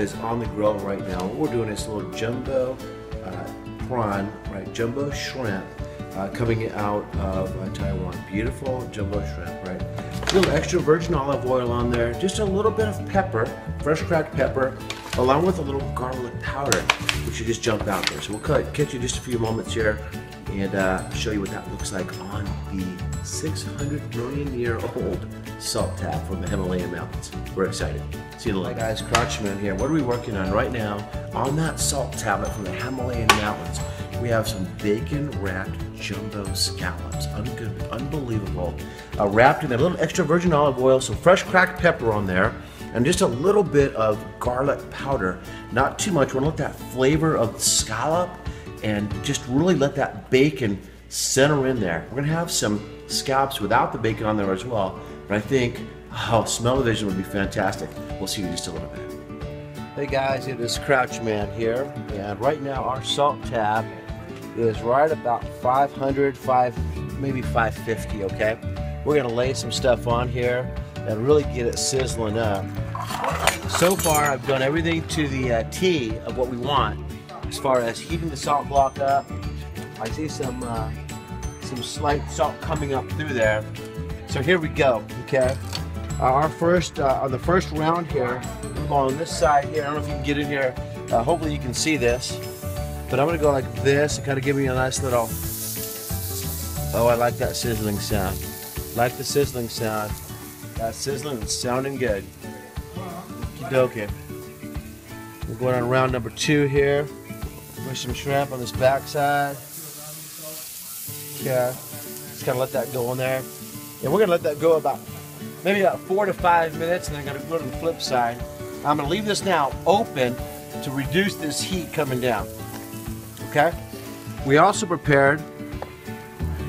is on the grill right now. What we're doing is a little jumbo uh, prawn, right? Jumbo shrimp uh, coming out of uh, Taiwan. Beautiful jumbo shrimp, right? A little extra virgin olive oil on there. Just a little bit of pepper, fresh cracked pepper, along with a little garlic powder, which you just jump out there. So we'll cut, catch you just a few moments here and uh, show you what that looks like on the 600 million year old salt tab from the Himalayan mountains. We're excited. See you little. Hi guys, Crouchman here. What are we working on right now? On that salt tablet from the Himalayan mountains, we have some bacon wrapped jumbo scallops. Un- unbelievable. Uh, wrapped in a little extra virgin olive oil, some fresh cracked pepper on there, and just a little bit of garlic powder. Not too much. We want to let that flavor of scallop and just really let that bacon center in there. We're gonna have some scallops without the bacon on there as well, but I think, oh, smell-o-vision would be fantastic. We'll see you in just a little bit. Hey guys, it is Crouchman here, and right now our salt tab is right about 500, 5, maybe 550, okay? We're gonna lay some stuff on here and really get it sizzling up. So far, I've done everything to the uh, T of what we want as far as heating the salt block up. I see some uh, some slight salt coming up through there. So here we go, okay? Uh, our first, uh, on the first round here, on this side here, I don't know if you can get in here, uh, hopefully you can see this, but I'm gonna go like this and kind of give me a nice little, oh I like that sizzling sound. Like the sizzling sound. That sizzling is sounding good. Okie dokie. We're going on round number two here. Push some shrimp on this backside. Yeah, just kind of let that go in there. And we're gonna let that go about maybe about four to five minutes, and then I'm gonna go to the flip side. I'm gonna leave this now open to reduce this heat coming down. Okay. We also prepared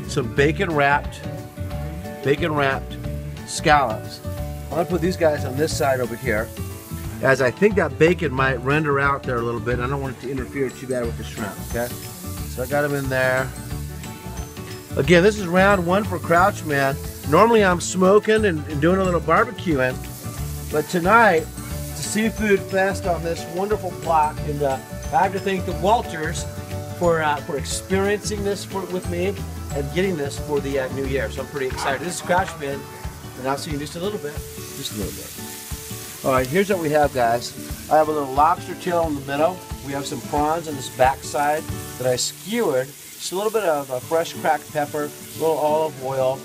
some bacon wrapped, bacon wrapped scallops. I'm gonna put these guys on this side over here as I think that bacon might render out there a little bit. I don't want it to interfere too bad with the shrimp, okay? So I got them in there. Again, this is round one for Crouchman. Normally I'm smoking and, and doing a little barbecuing, but tonight it's a seafood fest on this wonderful block, and uh, I have to thank the Walters for uh, for experiencing this for, with me and getting this for the uh, new year. So I'm pretty excited. This is Crouch Man, and I'll see you in just a little bit. Just a little bit. All right, here's what we have, guys. I have a little lobster tail in the middle. We have some prawns on this back side that I skewered. Just a little bit of uh, fresh cracked pepper, a little olive oil,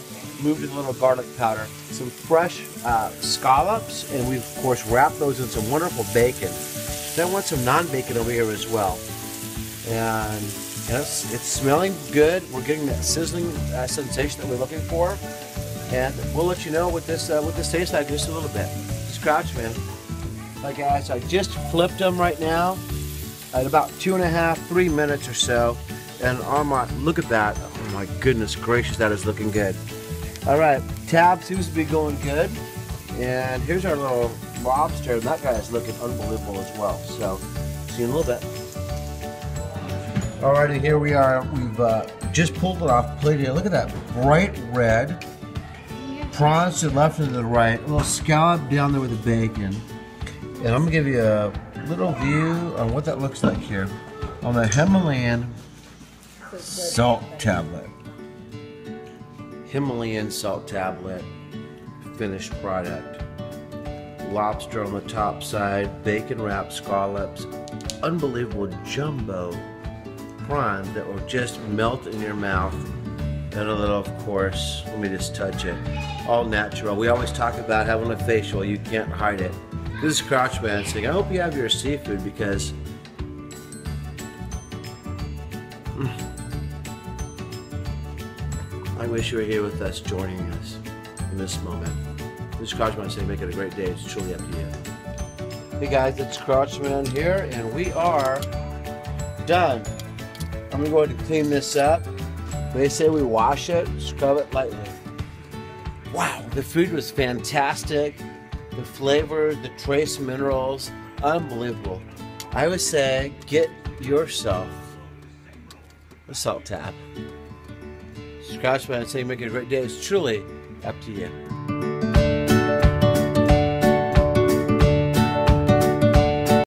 moved with a little garlic powder, some fresh uh, scallops, and we of course wrapped those in some wonderful bacon. Then I want some non-bacon over here as well. And it's, it's smelling good. We're getting that sizzling uh, sensation that we're looking for. And we'll let you know what this uh, what this tastes like just a little bit. Crouchman. Like guys, I just flipped them right now at about two and a half, three minutes or so. And on my, look at that. Oh my goodness gracious, that is looking good. All right, tab seems to be going good. And here's our little lobster. That guy is looking unbelievable as well. So, see you in a little bit. Alrighty, here we are. We've uh, just pulled it off, plated. Look at that bright red. Prawns to the left and to the right. A little scallop down there with the bacon. And I'm gonna give you a little view on what that looks like here on the Himalayan salt tablet. Himalayan salt tablet, finished product. Lobster on the top side, bacon wrapped scallops, unbelievable jumbo prawn that will just melt in your mouth. And a little, of course, let me just touch it. All natural. We always talk about having a facial, you can't hide it. This is Crouchman saying, I hope you have your seafood because mm. I wish you were here with us, joining us in this moment. This is Crouchman saying, make it a great day. It's truly up to you. Hey guys, it's Crouchman here, and we are done. I'm going to go ahead and clean this up. They say we wash it, scrub it lightly. Wow, the food was fantastic. The flavor, the trace minerals, unbelievable. I would say get yourself a salt tab. Scratch by and say make it a great day. It's truly up to you.